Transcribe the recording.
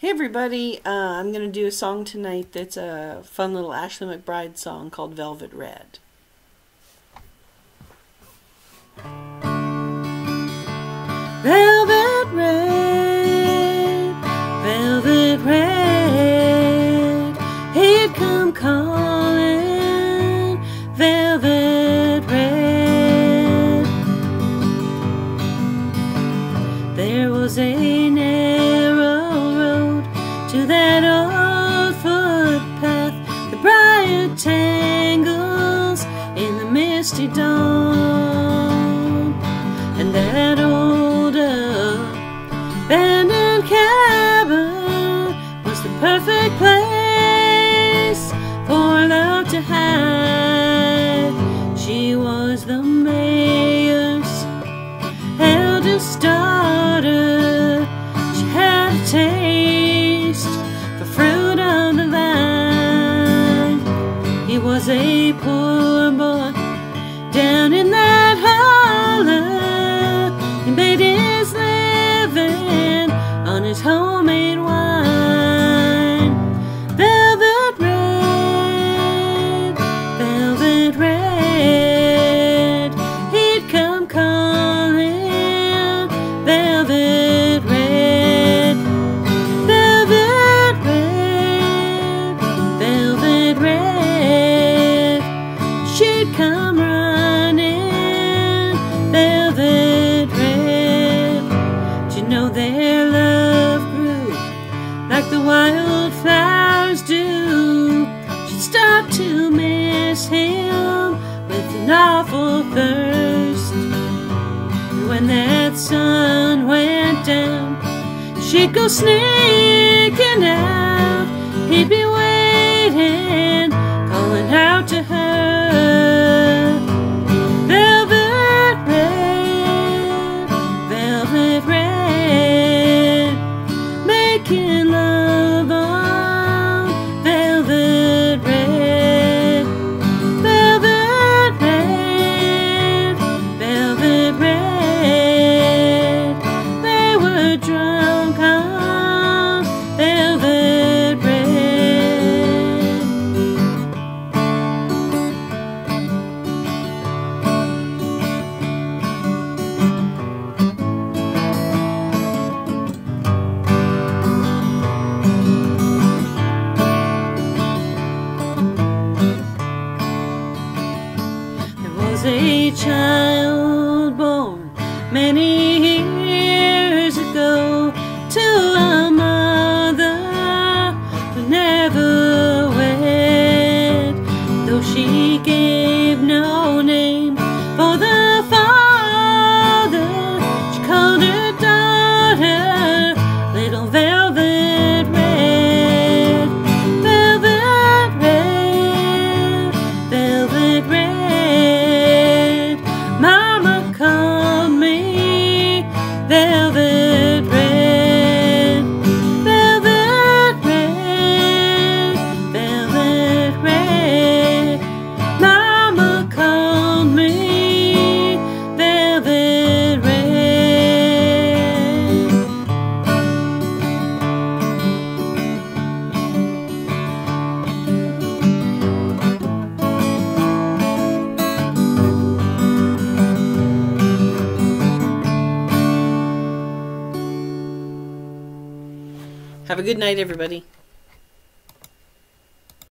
Hey everybody, uh, I'm going to do a song tonight that's a fun little Ashley McBryde song called Velvet Red. Velvet misty dawn, and that old abandoned cabin was the perfect place for love to hide. She was the mayor's eldest daughter. She had a taste for fruit on the vine. He was a poor wildflowers do? She'd start to miss him with an awful thirst. And when that sun went down, she'd go sneaking out. Child born many years ago to a mother who never wed, though she gave Have a good night, everybody.